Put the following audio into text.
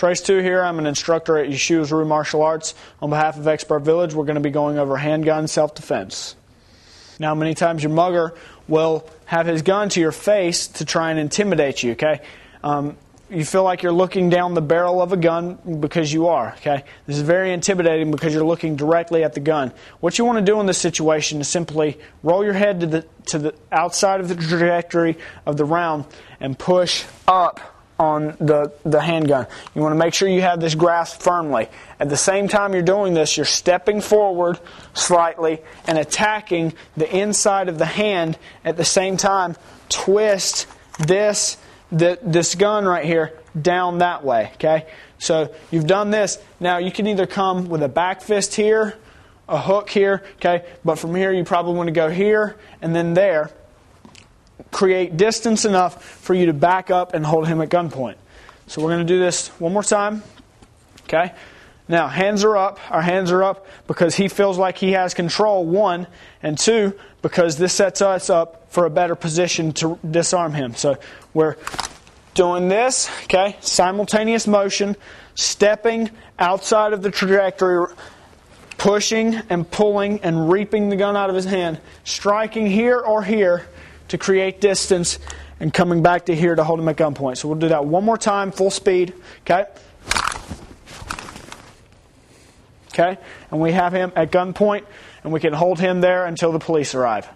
Trace 2 here. I'm an instructor at Yeshua's Rue Martial Arts. On behalf of Expert Village, we're going to be going over handgun self defense. Now, many times your mugger will have his gun to your face to try and intimidate you, okay? Um, you feel like you're looking down the barrel of a gun because you are, okay? This is very intimidating because you're looking directly at the gun. What you want to do in this situation is simply roll your head to the, to the outside of the trajectory of the round and push up on the, the handgun. You want to make sure you have this grasp firmly. At the same time you're doing this, you're stepping forward slightly and attacking the inside of the hand at the same time. Twist this the, this gun right here down that way. Okay? So you've done this. Now you can either come with a back fist here, a hook here, okay? But from here you probably want to go here and then there create distance enough for you to back up and hold him at gunpoint. So we're going to do this one more time. Okay? Now, hands are up. Our hands are up because he feels like he has control, one, and two, because this sets us up for a better position to disarm him. So we're doing this, okay? Simultaneous motion, stepping outside of the trajectory, pushing and pulling and reaping the gun out of his hand, striking here or here to create distance and coming back to here to hold him at gunpoint. So we'll do that one more time, full speed. Okay? Okay? And we have him at gunpoint, and we can hold him there until the police arrive.